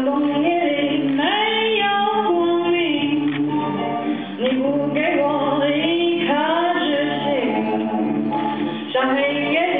浓夜里没有光明，你不给我一颗星星，让黑夜。